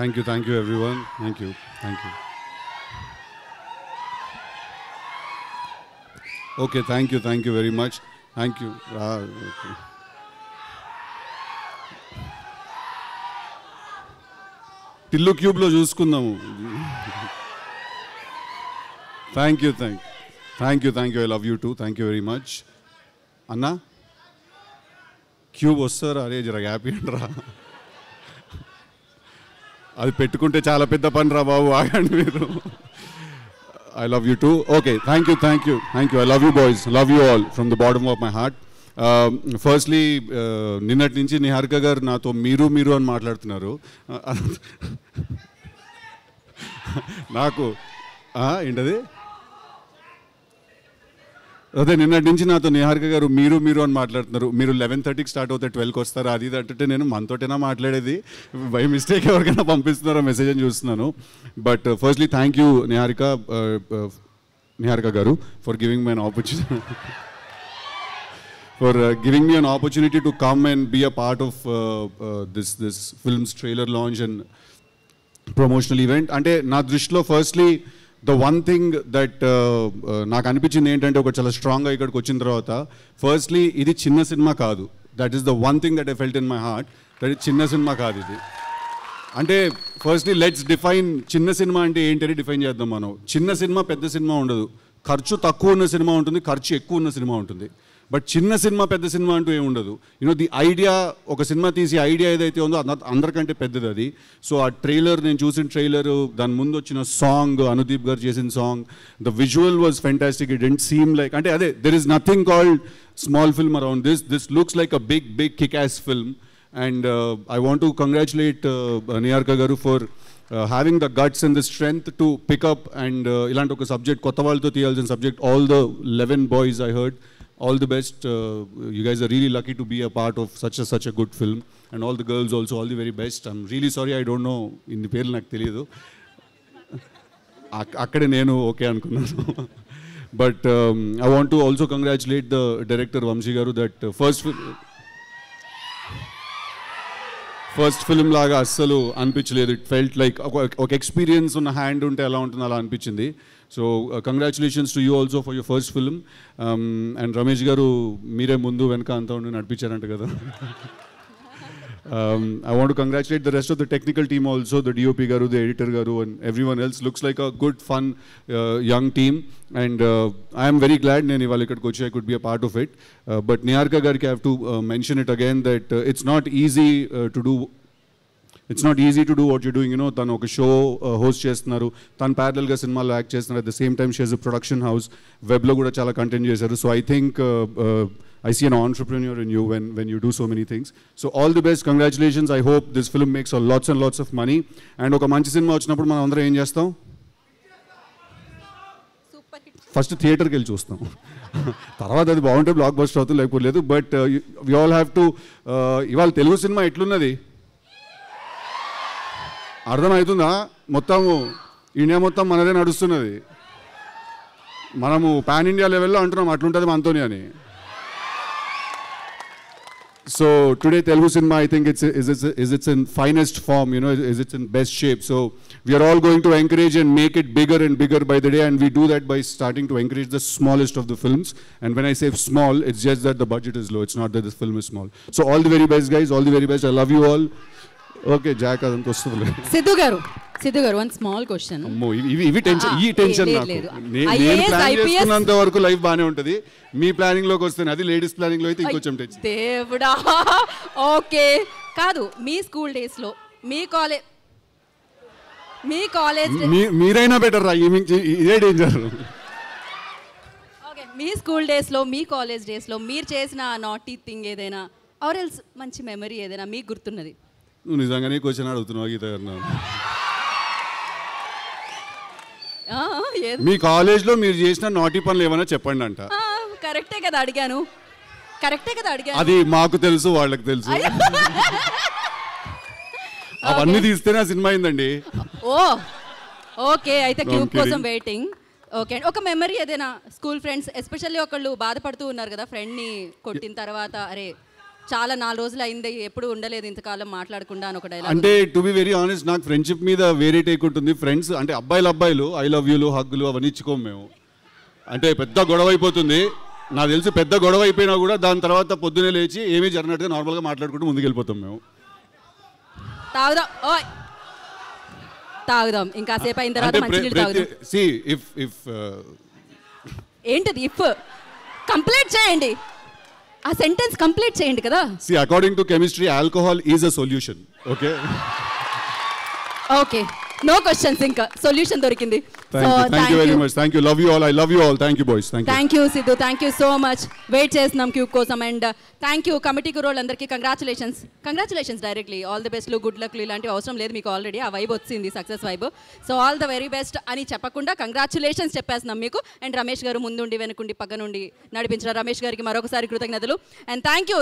Thank you thank you everyone thank you thank you okay thank you thank you very much thank you Tillu క్యూబ్లో చూసుకుందాము. Thank you thank thank you thank you I love you too thank you very much అన్నా cube వస్తారా? అరే జర happy అంటారా అది పెట్టుకుంటే చాలా పెద్ద పని రా బాబు ఆగండి మీరు. I love you too okay thank you thank you thank you I love you boys love you all from the bottom of my heart firstly నిన్నటి నుంచి నిహారిక గారు నాతో మీరు మీరు అని మాట్లాడుతున్నారు. Uh, నాకు ఏంటది? అదే నిన్నటి నుంచి నాతో నిహారిక గారు మీరు మీరు అని మాట్లాడుతున్నారు. మీరు లెవెన్ థర్టీకి స్టార్ట్ అవుతే ట్వెల్వ్కి వస్తారా? అది ఇది అంటే నేను మనతోటైనా మాట్లాడేది. బై మిస్టేక్ ఎవరికైనా పంపిస్తున్నారో? మెసేజ్ అని చూస్తున్నాను. But firstly thank you Niharika uh, uh, Niharika గారు for giving my an opportunity for giving me an opportunity to come and be a part of this this films trailer launch and promotional event అంటే నా దృష్టిలో firstly the one thing that నాకు అనిపించింది ఏంటంటే ఒక చాలా స్ట్రాంగ్గా ఇక్కడికి వచ్చిన తర్వాత ఫస్ట్లీ ఇది చిన్న సినిమా కాదు. That is the one thing that I felt in my heart that ఇది చిన్న సినిమా కాదు ఇది. అంటే ఫస్ట్లీ లెట్స్ డిఫైన్ చిన్న సినిమా అంటే ఏంటని డిఫైన్ చేద్దాం మనం. చిన్న సినిమా పెద్ద సినిమా ఉండదు. ఖర్చు తక్కువ ఉన్న సినిమా ఉంటుంది ఖర్చు ఎక్కువ ఉన్న సినిమా ఉంటుంది. బట్ చిన్న సినిమా పెద్ద సినిమా అంటూ ఏమి ఉండదు. You know the idea cinema తీసి ఐడియా ఏదైతే ఉందో అంద- అందరికంటే పెద్దది అది. సో ఆ ట్రైలర్ నేను చూసిన ట్రైలర్ దాని ముందు వచ్చిన సాంగ్ అనుదీప్ గారు చేసిన song the visual was fantastic it didn't seem like అంటే అదే there is nothing called small film around this this looks like a big big kick ass film and I want to congratulate నియార్క గారు for having the guts and the strength to pick up and ఇలాంటి ఒక subject కొత్త వాళ్ళతో తీయాల్సిన subject all the eleven boys I heard all the best. Uh, you guys are really lucky to be a part of such a such a good film, and all the girls also all the very best. I'm really sorry I don't know in the పేర్లు నాకు తెలియదు అక్కడే నేను okay అనుకున్నాను but I want to also congratulate the director Vamshi గారు that first first film లాగా అస్సలు అనిపించలేదు. ఇట్ ఫెల్ట్ లైక్ ఒక ఎక్స్పీరియన్స్ ఉన్న హ్యాండ్ ఉంటే ఎలా ఉంటుందో అలా అనిపించింది. So congratulations to you also for your first film and Ramesh గారు మీరే ముందు వెనక అంతా ఉండి నడిపించారంట కదా. um, I want to congratulate the rest of the technical team also, the DOP Garu, the editor Garu, and everyone else. Looks like a good, fun, uh, young team. And uh, I am very glad నేను ఇవాళ ఇక్కడికి వచ్చి I could be a part of it. Uh, but Niharka గారికి I have to uh, mention it again that uh, it's not easy uh, to do it's not easy to do what you doing you know తను ఒక show host చేస్తున్నారు తను ప్యారల్గా సినిమాలో act చేస్తున్నారు at the same time షేజ్ production house వెబ్లో కూడా చాలా content చేశారు so I think I see an entrepreneur in you when when you do so many things so all the best congratulations I hope this film makes lots and lots of money and ఒక మంచి cinema వచ్చినప్పుడు మనం అందరం ఏం చేస్తాం? First థియేటర్కి వెళ్ళి చూస్తాం. తర్వాత అది బాగుంటే బ్లాక్ బస్టర్ అవుతుంది లేకపోతే లేదు. But we all have to ఇవాళ తెలుగు సినిమా ఎట్లున్నది? అర్థమవుతుందా? మొత్తము ఇండియా మొత్తం మనదే నడుస్తున్నది. మనము పాన్ ఇండియా లెవెల్లో అంటున్నాం అట్లుంటుంది మనతోని అని. So today Telugu cinema, I think it's is it's is its in finest form, you know, is it's in best shape. So we are all going to encourage and make it bigger and bigger by the day, and we do that by starting to encourage the smallest of the films. And when I say small, it's just that the budget is low. It's not that the film is small. So all the very best, guys. All the very best. I love you all. Okay, Jack, Adam Sidhu garu. Siddhu గారు one small question అమ్మో ఇవి ఇవి- ఇవి tension ఈ tension లేదు, నాకు. లేదు. నే- IAS, నేను ప్లాన్ IPS చేసుకున్నంత వరకు లైఫ్ బాగానే ఉంటుంది. మీ ప్లానింగ్లోకి వస్తే అది లేడీస్ ప్లానింగ్లో అయితే ఇంకొంచెం టెన్షన్ దేవుడా. ఓకే. కాదు మీ స్కూల్ డేస్లో మీ కాలేజ్ మీ కాలేజ్ మీ- మీరైనా బెటర్ రా ఈ ఇదే డేంజర్ ఓకే మీ స్కూల్ డేస్లో మీ కాలేజ్ డేస్లో మీరు చేసిన నాటీ థింగ్ ఏదైనా ఆర్ ఎల్స్ మంచి మెమరీ ఏదైనా మీకు గుర్తున్నది. నువ్వు నిజంగానే క్వశ్చన్ అడుగుతున్నావు గీత గారు. మీ కాలేజ్లో మీరు చేసిన నాటి పనులు ఏమైనా చెప్పండి అంట. కరెక్టే కదా అడిగాను. కరెక్టే కదా అడిగాను. అది మాకు తెలుసు వాళ్ళకి తెలుసు. అవన్నీ తీస్తేనే ఆ సినిమా అయిందండి. ఓ ఓకే అయితే kidding. కోసం వెయిటింగ్ ఓకే అండి ఒక మెమరీ ఏదైనా స్కూల్ ఫ్రెండ్స్ ఎస్పెషల్లీ ఒకళ్ళు బాధపడుతూ ఉన్నారు కదా ఫ్రెండ్ని కొట్టిన తర్వాత అరే చాలా నాలుగు రోజులు అయింది ఎప్పుడు ఉండలేదు ఇంతకాలం మాట్లాడకుండా అని ఒక డైలాగ్ అంటే టు బి వెరీ ఆనెస్ట్ నాకు ఫ్రెండ్షిప్ మీద వేరే టేక్ ఉంటుంది. ఫ్రెండ్స్ అంటే అబ్బాయిలు అబ్బాయిలు ఐ లవ్ యూలు హగ్గులు అవన్నీ ఇచ్చుకోము మేము. అంటే పెద్ద గొడవ అయిపోతుంది. నాకు తెలిసి పెద్ద గొడవ అయిపోయినా కూడా దాని తర్వాత పొద్దునే లేచి ఏమీ జరిగినట్టుగా నార్మల్గా మాట్లాడుకుంటూ ముందుకు వెళ్ళిపోతాం మేము. తాగుదాం. ఓయ్! తాగుదాం. ఇంకా సేపు అయిన తర్వాత మంచినీళ్ళు తాగుదాం. సి ఇఫ్ ఇఫ్ ఏంటిది ఇఫ్ కంప్లీట్ చేయండి. ఆ సెంటెన్స్ కంప్లీట్ చేయండి కదా. See according to chemistry alcohol is a solution okay okay no questions ఇంకా. సొల్యూషన్ దొరికింది. Thank you very much thank you love you all I love you all thank you boys thank you Siddhu thank you so much wait చేస్తున్నాం cube కోసం and thank you committee కురోళ్ళందరికీ congratulations congratulations directly all the బెస్ట్లు good లక్లు ఇలాంటివి అవసరం లేదు. మీకు already ఆ vibe వచ్చింది success vibe so all the very best అని చెప్పకుండా కంగ్రాచులేషన్స్ చెప్పేస్తున్నాం మీకు. అండ్ రమేష్ గారు ముందుండి వెనుకుండి పక్క నుండి నడిపించిన రమేష్ గారికి మరొకసారి కృతజ్ఞతలు. And thank you